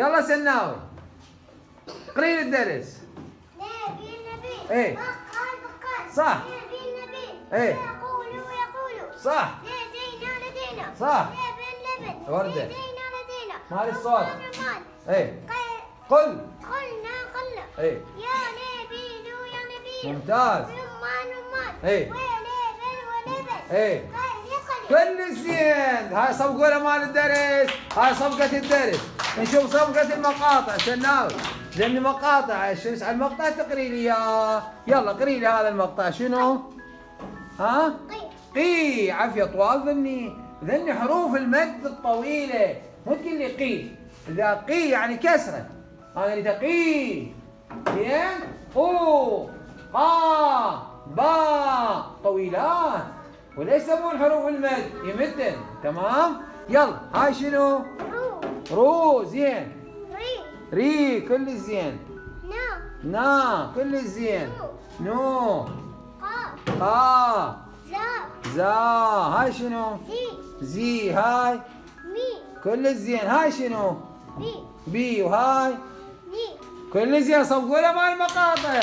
يلا سناوي قري الدرس. نبي نبي. بقال بقال. صح. نبي نبي. إيه. يقول يقول صح. لدينا لدينا. صح. لبن لبن. وردة. لدينا لدينا. مال الصوت. إيه. قل- قل. قلنا قلنا. إيه. يا نبي يا نبي. ممتاز. رمان رمان إيه. ولبن ولبن. إيه. كل زين هاي صفقة مال الدرس. هاي صفقة الدرس. نشوف صفقة المقاطع سناوي. لأن مقاطع شو على المقطع تقري لي يلا قري لي هذا المقطع شنو؟ ها؟ قي قي عافية طوال ذني. ذني حروف المد الطويلة. مو تقول لي قي إذا قي يعني كسرة. أنا اللي قي زين؟ قو. قا. با. طويلات. وليس مو حروف المد؟ يمدن. تمام؟ يلا هاي شنو؟ رو زين. ري. ري كل زين. نا. نا كل زين. نو. قا. قا. زا. زا. هاي شنو؟ زي. زي هاي. مي. كل زين. هاي شنو؟ بي. بي وهاي. ني كل زين. صفقوا له مال المقاطع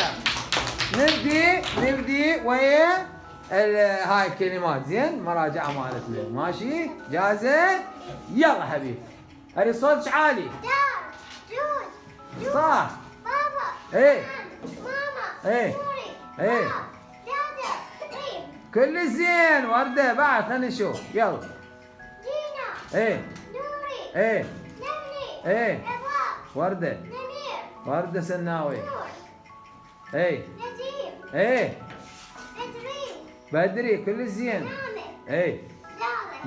نبدي نبدي. ويا ال- هاي الكلمات زين مراجعة مالتنا. ماشي؟ جاهزة؟ يلا حبيبي. الصوت إيش عالي صح بابا. إيه. ماما. نوري إيه. إيه. كل زين. وردة بعد خلينا نشوف. يلا. دينا. إيه. نوري. إيه. نمني إيه. رباب وردة. نمير. وردة سناوي. نور. إيه. نجيب. إيه. بدري. بدري. كل زين. نامر إيه.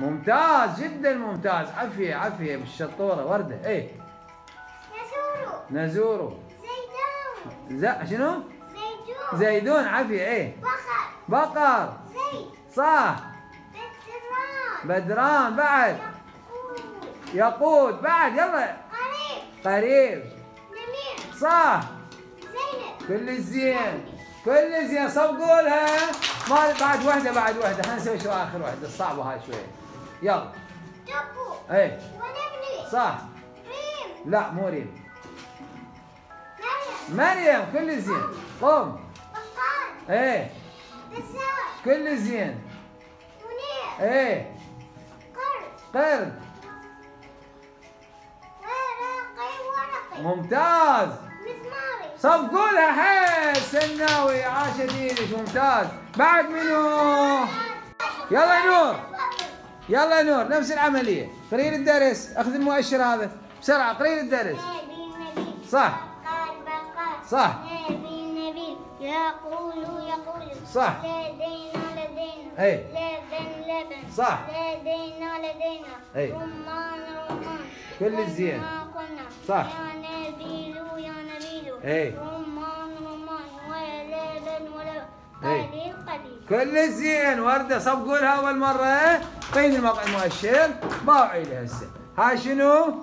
ممتاز جدا ممتاز. عافية عافية. بالشطورة. وردة. إيه؟ يسورو نزورو. زيدون ز... شنو؟ زيدون. زيدون. عافية. إيه؟ بقر. بقر. زيت صح. بدران. بدران. بعد. يقود يقود بعد. يلا. قريب. قريب. نمير. صح. زينب. كل زين كل زين صفقوا لها ما بعد واحدة بعد واحدة خلينا نسوي شو آخر واحدة الصعبة هاي شوية يلا. دبو إيه. ونبني. صح. ريم. لا مو ريم. مريم. مريم كل زين. قم بقال إيه. بسار كل زين. منير إيه. قرد قرد ورقي ورقي. ممتاز. مزماري صفقوا لها حيل سناوي عاش دينك ممتاز. بعد منو؟ يلا نور. يلا يا نور نفس العملية قرير الدرس أخذ المؤشر هذا بسرعة قرير الدرس صح صح. يقول يقول صح. لدينا لدينا إيه. لبن لبن صح. لدينا لدينا إيه. رمان رمان كل الزين. صح. يا نبيل يا نبيل إيه. رمان رمان ولبن ولبن. قليل قليل كل زين وردة صفقوا لها أول مرة قيم الموقع المؤشر باوعي هسه. هاي شنو؟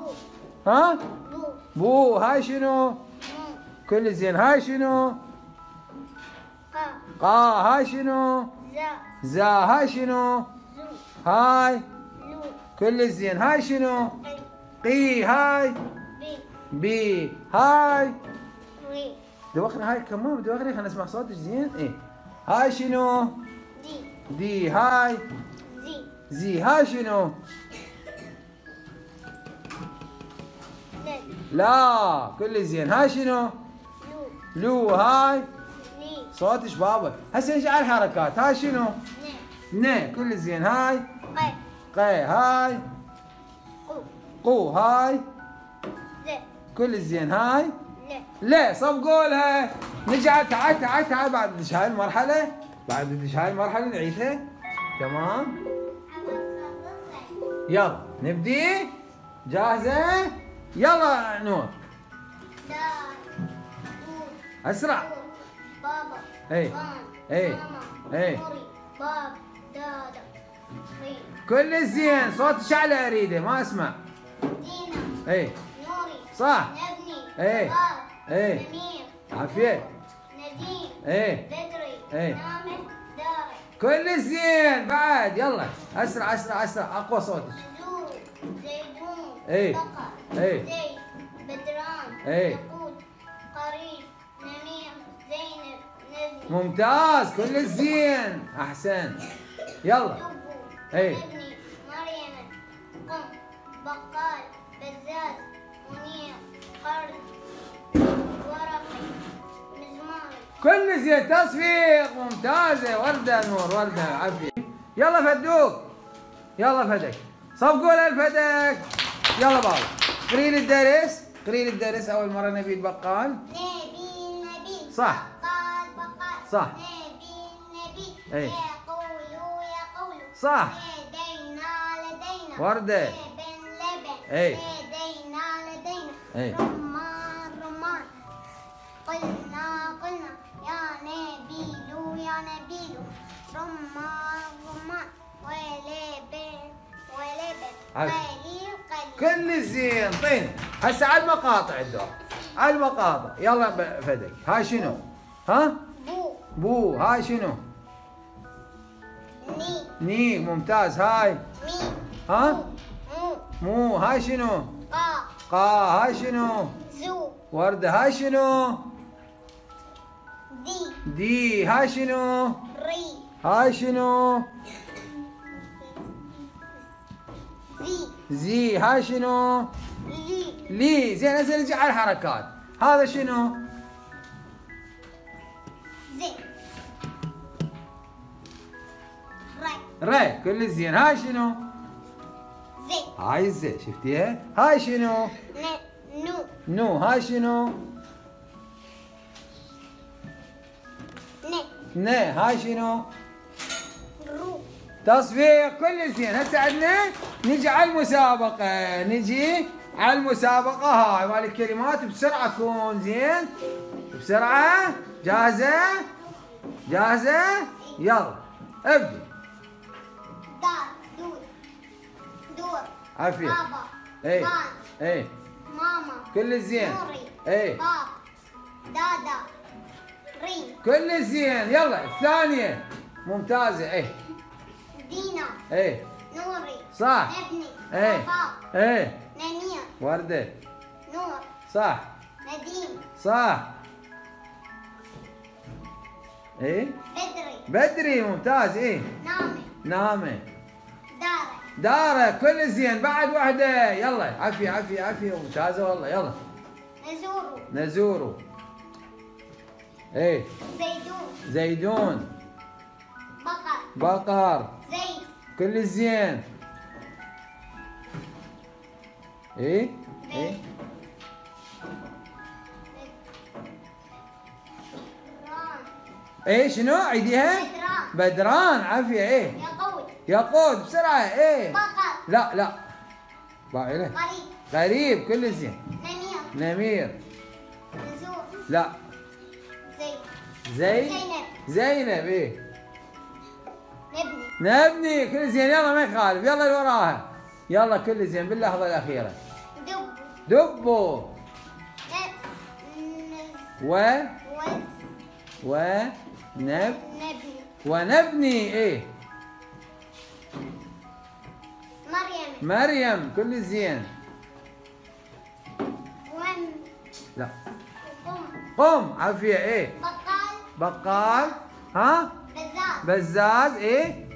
ها؟ بو. بو. هاي شنو؟ كل زين. هاي شنو؟ قا. قا. هاي شنو؟ زا. زا. هاي شنو؟ زو. هاي. لو كل زين. هاي شنو؟ قي. هاي. بي. بي. هاي. ري دوخني هاي كمان. دوخني خلينا نسمع صوتك زين. إيه. هاي شنو؟ دي. دي. هاي. زي هاي شنو؟ لا كل زين هاي شنو؟ لو لو هاي لي صوتش بابا. هسه نجعل حركات هاي شنو؟ ن كل زين هاي قي قي هاي قو قو هاي كل زين هاي لا صفقوا لها نجعل تعال تعال تعال بعد ندش هاي المرحلة بعد ندش هاي المرحلة نعيدها تمام. يلا نبدي؟ جاهزة؟ يلا نور. دار أسرع. بابا. إيه. بان إيه. ماما. إيه. نوري باب. دادا. ري كل زين صوت شعلة أريده ما أسمع. دينا. إيه. نوري. صح. نبني. إيه. باب. إيه. نمير. عافية. نديم إيه. بدري. إيه. نامر داري. كل زين. بعد يلا. أسرع أسرع أسرع. أقوى صوتك. زور زيدون إيه. بقر إيه. بدران. يقود قريب نمير زينب نبني ممتاز. كل الزين أحسن. يلا. دبو كل زين تصفيق ممتازة وردة نور وردة عافية. يلا فدوك. يلا فدك. صفقوا للفدك. يلا بابا قري لي الدرس. قري لي الدرس أول مرة نبي البقال. نبي نبي. صح. بقال بقال. صح. نبي نبي. إيه. يقول يقول صح. لدينا لدينا. وردة. لبن لبن. إيه. لدينا لدينا. إيه. عارف. قليل. كل زين. طين. هسه على المقاطع الدور على المقاطع. يلا فدك. هاي شنو؟ ها؟ بو. بو. هاي شنو؟ ني. نيك ممتاز. هاي. مي. ها؟ مو. مو. هاي شنو؟ قا. قا. هاي شنو؟ زو. وردة هاي شنو؟ دي. دي. هاي شنو؟ ري. هاي شنو؟ زي هاي شنو؟ لي لي. زين هسه نجي على الحركات. هذا شنو؟ زي ري ري. كل زين. هاي شنو؟ زي هاي زي شفتيها؟ هاي شنو؟ نو. نو. هاي شنو؟ ن. ن. هاي شنو؟ تصفيق كل زين. هسه عندنا نجي على المسابقة. نجي على المسابقة هاي مال الكلمات بسرعة كون زين. بسرعة جاهزة؟ جاهزة؟ يلا ابدي دار دور دور عافية. بابا إيه بان إيه. ماما كل زين. نوري. إيه. باب دادا ري كل زين. يلا الثانية. ممتازة. إيه. دينا إيه. نوري صح. نبني إيه. باب إيه. نمير وردة. نور صح. نديم صح. إيه. بدري بدري ممتاز. إيه. نامي نامة داري. دارة كل زين. بعد واحدة يلا عافية عافية عافية. ممتازة والله. يلا. نزورو. نزورو. إيه. زيدون. زيدون. بقر. بقر. كل زين إيه؟ إيه؟ إيه شنو؟ عيديها؟ بدران. بدران عافية. إيه؟ يقود. يقود بسرعة. إيه؟ بقر. لا لا. باعي له قريب غريب. كل زين نمير. نمير. نزور لا. زيت زين. زينب. زينب إيه؟ نبني كل زين يلا ما يخالف. يلا اللي وراها. يلا كل زين باللحظة الأخيرة. دب دبو. و؟ و؟ نب نبني ونبني إيه؟ مريم مريم كل زين. وم لا. قم قم عافية إيه؟ بقال. بقال. ها؟ بزاز. بزاز إيه؟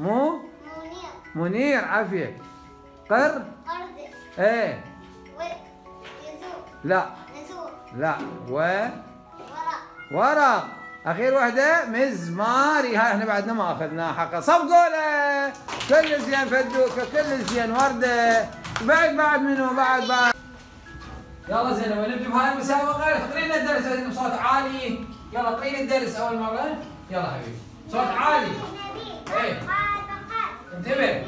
مو؟ منير منير عافية. قر؟ قرد إيه. و لا. لا. و؟ ورق ورق أخير واحدة مزماري هاي إحنا بعدنا ما اخذناها حقا صفقوا له كل زين فدوكة كل زين وردة. بعد بعد منو؟ بعد بعد. يلا زين ونبدأ بهاي المسابقة اقرينا الدرس. بصوت عالي. يلا اقرينا الدرس أول مرة. يلا حبيبي. صوت عالي. بقال انتبه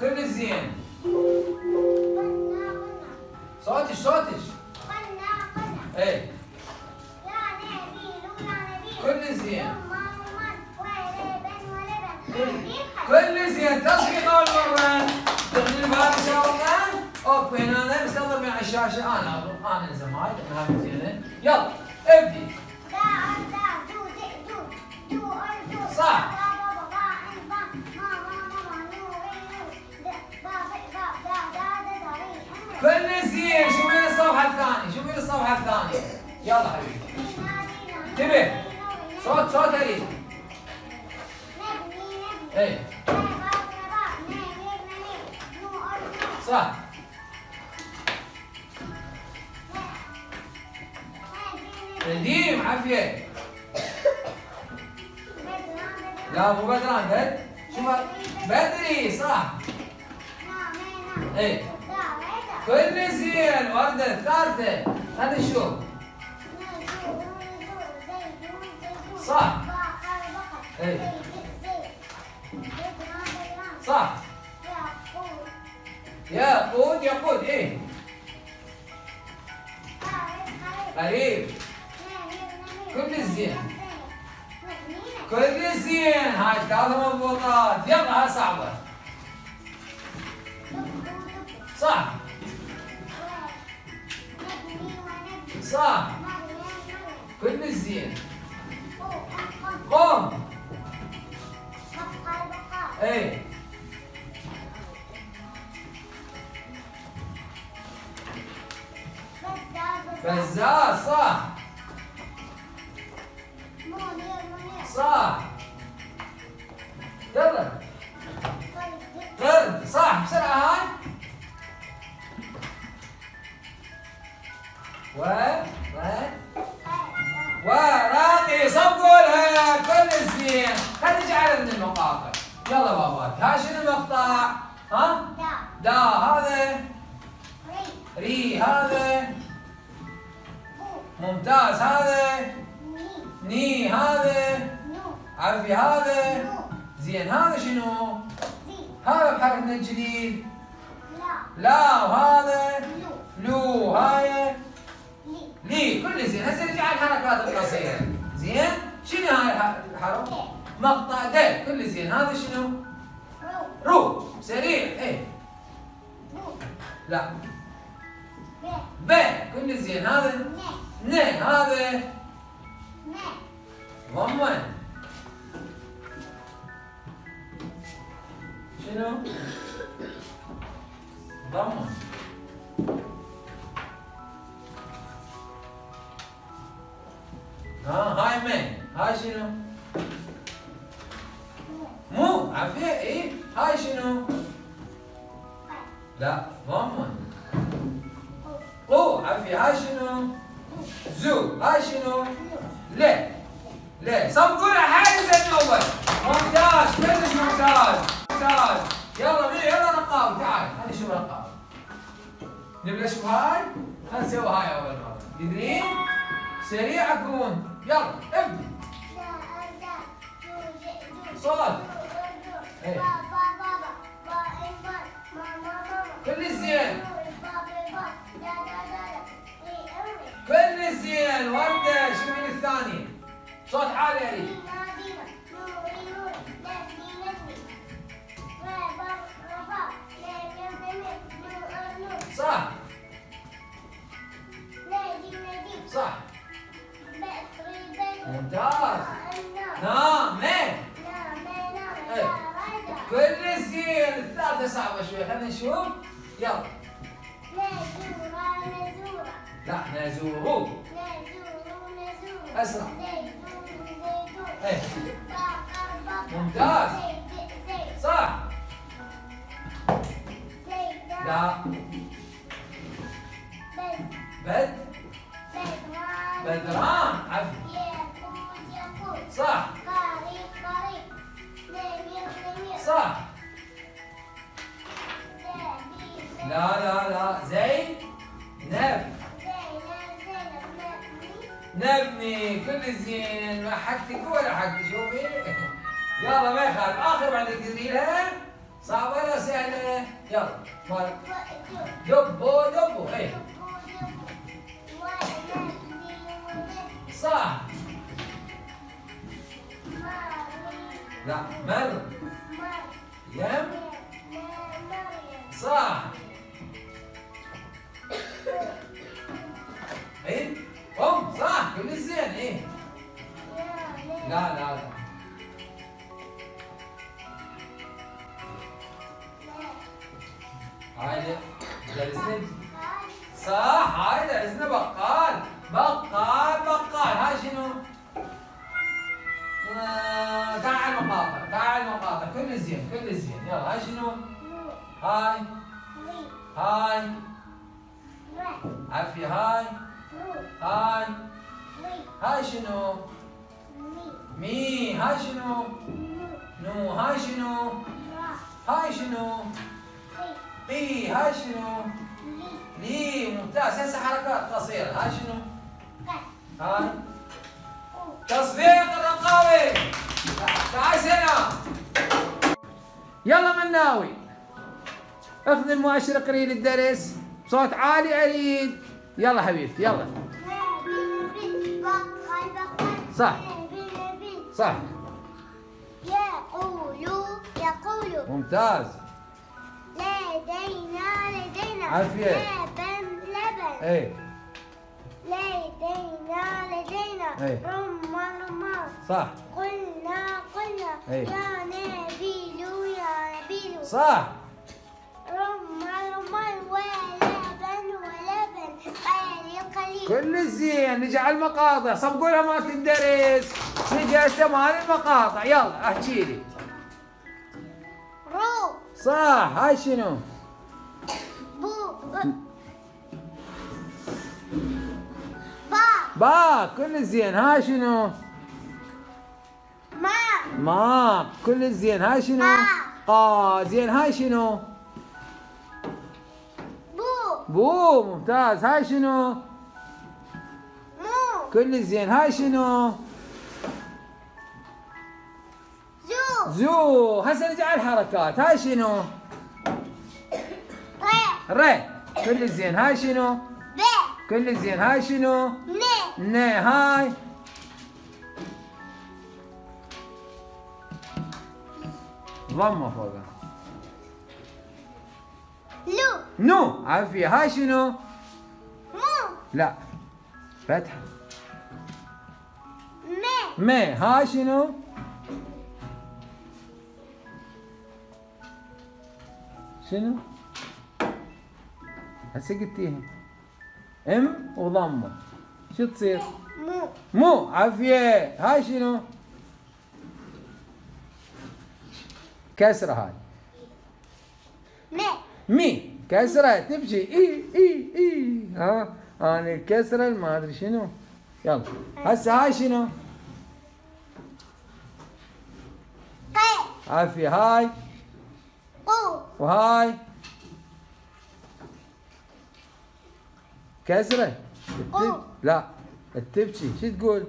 قلنا قلنا صوتش صوتش ثاني انزين هاي لأن هاي زينه يلا ابدي صح كل شوفي الصفحه الثانية شوفي الصفحه الثانية يلا حبيبي انتبه صوت صوت هري إيه صح نديم عافية. لا مو بدران بد. شوف بدري صح. إيه. كل زين وردة الثالثة هذا شوف صح. إيه. صح. يقود يقود إيه. قريب كل الزين كل زين هاي ثلاث مضبوطات يلا هاي صعبة. صح. صح. كل الزين قوم. إيه. فزاز صح. صح مقطع د كل زين. هذا شنو؟ رو. سريع. إيه. لا. ب. كل زين. هذا؟ ن. هذا؟ ضمن شنو؟ ضمن ها هاي من؟ هاي شنو؟ مو عافية. إيه؟ هاي شنو؟ لا ضمن قو عافية. هاي شنو؟ زو. هاي شنو؟ لا. لا. صفقوا له حارس النوبة. ممتاز. كلش ممتاز. ممتاز. يلا مين؟ يلا رقاوي تعال. هذه شو رقاوي نبلش بهاي خلينا نسوي هاي أول مرة. قادرين سريع اكون يلا ابدا صوت. كل زين كل وردة شو من صوت عالي صح. صح. ممتاز. نعم. زين الثالثة صعبة شوي خلينا نشوف. يلا. لا نزوره. أسرع. إيه. ممتاز. صح. لا. بد. بدران. عفو. صح. صح. لا لا لا. زين؟ نب نبني كل زين. ما حقتك ولا حقتك؟ شوفي. يلا ما يخالف. آخر بعد تقدرينها صعبة ولا سهلة؟ يلا مال دبو دبو إيه. صح. لا مر يم؟ صح. لا لا لا. عادي جالسين صح عادي جالسين بقال. بقال بقال. هاي شنو؟ آه، تعال مقاطع تعال مقاطع كل زين كل زين. يلا هاي شنو؟ هاي. هاي. عفي هاي. هاي. هاي شنو؟ مي هاي شنو؟ نو هاي شنو؟ هاي شنو؟ قي هاي شنو؟ لي ممتاز هسه حركات قصيرة هاي شنو؟ هاي تصفيق الرقاوي تعال هنا يلا مناوي اخذ المؤشر قريب الدرس بصوت عالي اريد يلا حبيبتي يلا صح. صح. يقول يقول. ممتاز. لدينا لدينا عافية. لبن لبن. إيه. لدينا لدينا إيه. رمان رمان صح. قلنا قلنا إيه. يا نبيل يا نبيل. صح. ولبن قليل قليل كل زين نجي على المقاطع. صبقوا لها مالت الدرس نجي هسه مال المقاطع. يلا احكي لي. رو. صح هاي شنو؟ بو. با. با كل زين هاي شنو؟ ما. ما كل زين هاي شنو؟ قا زين هاي شنو؟ بو ممتاز. هاي شنو؟ مو. كل زين. هاي شنو؟ زو. زو. هسه نجي على الحركات. هاي شنو؟ ري. كل زين. هاي شنو؟ ب. كل زين. هاي شنو؟ ن. ني هاي. ضمه فوقها. لو. نو. عافية. هاي شنو؟ مو. لا. فتحة م مي. هاي شنو؟ شنو؟ هسه قلتيها. ام وضمة. شو تصير؟ مو. مو. عافية. هاي شنو؟ كسرة هاي. مي كسرة تمشي. إي إي إي. ها أنا الكسرة ما ادري شنو؟ يلا. هسه هاي شنو؟ عافية. هاي. قو. وهاي. كسرة. التب... لا التبكي شو تقول؟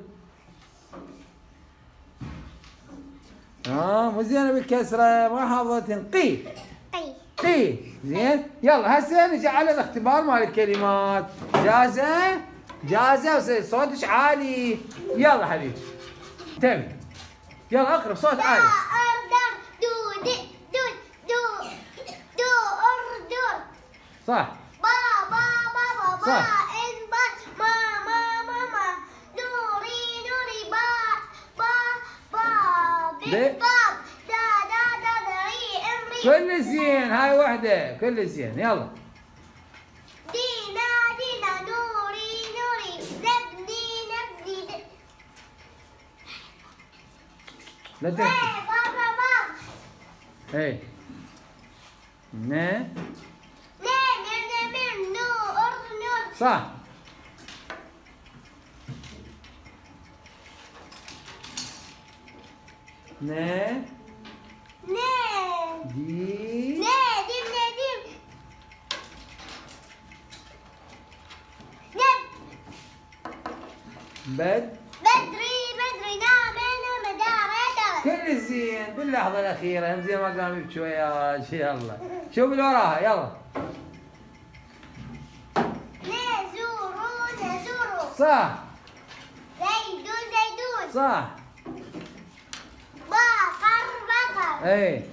آه مو زينة بالكسرة ما حافظتن قي. قي. قي. زين؟ يلا هسه نجي على الاختبار مال الكلمات؟ جاهزة؟ وس- صوتك عالي. يلا حبيبي. تبي؟ يلا اقرب صوت عالي. دو دي دو دو صح. با با با با با صح. با ما ما ما ما. نوري نوري با با با. ب. كل زين هاي وحدة كل زين. يلا. دينا دينا نوري نوري. نبني نبني. ن- لا إيه، تحكي بابا بابا. إيه. نه نين نين نين نو أرض نور. صح. نه نين دي نادم نادم نب بد؟ بدري بدري نام نام دار دار. كل زين. باللحظة الأخيرة هم زي ما قام بشوية يلا. شوف اللي وراها؟ يلا. نزورو نزورو صح. زيدون زيدون صح. بقر بقر. إيه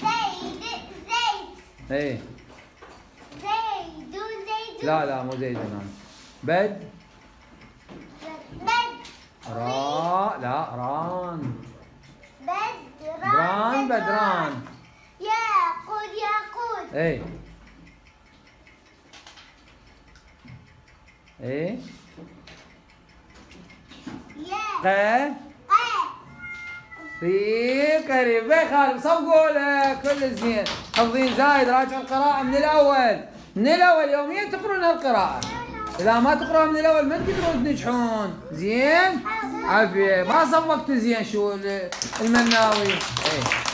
زيد زيت إيه زيدون زيدون لا لا مو زيد الآن بد بد؟ بدران. بران بدران ياقوت ياقوت. إيه. إيه. يا. ق قا في قريب بيه خالد صفقوا له كل زين. حافظين زايد راجعوا القراءة من الأول. من الأول يوميا تقرون القراءة. إذا ما تقرأوا من الأول ما تقدرون تنجحون. زين؟ عافية. ما صفقت زين شو ال- المناوي. إيه.